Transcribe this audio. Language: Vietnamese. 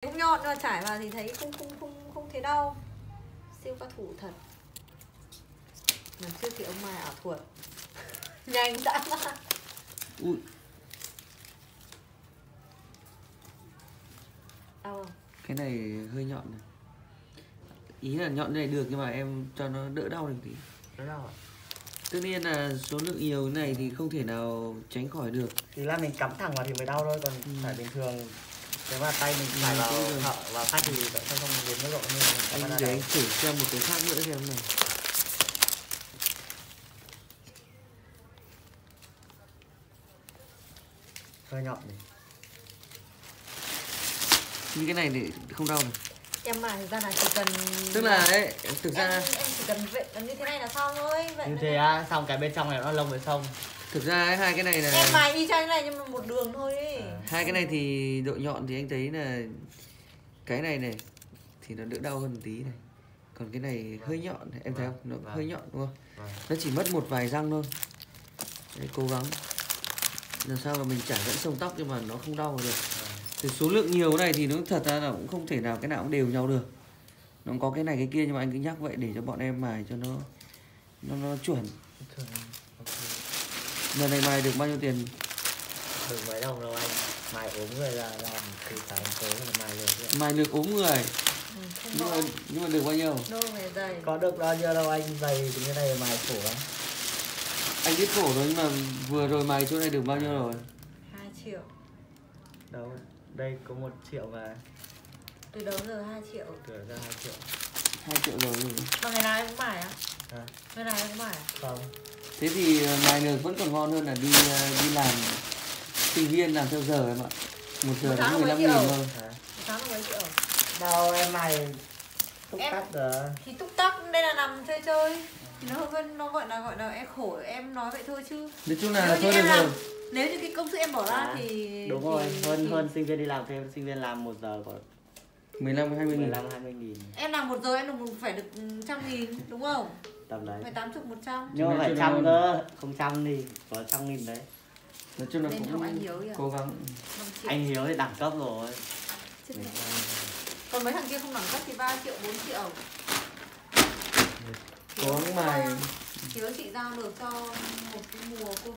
cũng nhọn nhưng mà trải vào thì thấy không không không không thấy đau. Siêu cao thủ thật. Lần trước thì ông mai ảo thuật. Nhanh man ui. Đau không? Cái này hơi nhọn này. Ý là nhọn này được nhưng mà em cho nó đỡ đau được tí. Nó đau à? tất nhiên là số lượng nhiều này thì không thể nào tránh khỏi được. Thì là mình cắm thẳng vào thì mới đau thôi Còn Ừ. phải bình thường Nếu mà tay mình phải vào thợ vào khách thì sẽ không không đến mức độ như mình cắm anh để anh thử xem một cái khác nữa xem này Hơi nhọn này như cái này thì không đau này. Em mà thực ra là chỉ cần tức là ấy thực ra em, em chỉ cần vậy làm như thế này là xong thôi vậy Như thế á, xong cái bên trong này nó lông với sông thực ra ấy, hai cái này là em mài y chang này nhưng mà một đường thôi ấy À. hai cái này thì độ nhọn thì anh thấy là cái này này thì nó đỡ đau hơn một tí này còn cái này hơi nhọn này. em thấy không nó Vâng. hơi nhọn đúng không Vâng. nó chỉ mất một vài răng thôi Đấy, cố gắng làm sao mà mình chả vẫn sông tóc nhưng mà nó không đau được thì số lượng nhiều cái này thì nó thật ra là cũng không thể nào cái nào cũng đều nhau được nó có cái này cái kia nhưng mà anh cứ nhắc vậy để cho bọn em mài cho nó nó nó chuẩn. Lần này mài được bao nhiêu tiền? Đừng mấy đồng đâu anh. Mài ốm người là làm từ sáng tối là mài được mài được ốm người. Ừ, nhưng mà nhưng mà được bao nhiêu? Đô về dày. Có được bao nhiêu đâu anh dày thì cái này mài khổ lắm. Anh biết khổ rồi nhưng mà vừa rồi mài chỗ này được bao nhiêu rồi? 2 triệu. Đâu đây có một triệu mà. Từ đầu giờ 2 triệu. Cửa ra 2 triệu. Hai triệu rồi. Mà ngày nào em cũng mải á? À, ngày nào em cũng mải à? Không thế thì ờ, mài được vẫn còn ngon hơn là đi ờ, đi làm sinh viên làm theo giờ em ạ. Một giờ đến là 15 mấy nghìn thôi. Đâu em mài Túc Em- tắc rồi thì túc tắc đây là nằm chơi chơi. Thì nó hơn nó gọi là gọi là em khổ em nói vậy thôi chứ. Nói chung là nếu như thôi được rồi. nếu như cái công sức em bỏ ra À, thì Đúng thì- rồi, hơn thì hơn sinh viên đi làm thêm Sinh viên làm một giờ có 15 20 nghìn. 15 20 nghìn. Em làm một giờ em được phải được trăm nghìn đúng không Tầm đấy. Phải tám chục một trăm. Nhưng mà phải trăm cơ Không trăm thì có trăm nghìn đấy. Nói chung là Nên cũng anh Hiếu kìa. cố gắng. Triệu Anh Hiếu thì đẳng cấp rồi. Còn mấy thằng kia không đẳng cấp thì 3 triệu 4 triệu. Cố gắng mài Hiếu chị giao được cho một cái mùa cô